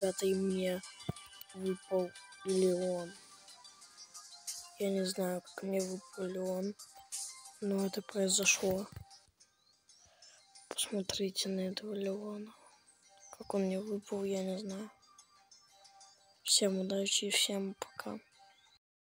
пятый и мне выпал Леон. Я не знаю, как мне выпал Леон, но это произошло. Посмотрите на этого Леона. Как он мне выпал, я не знаю. Всем удачи и всем пока.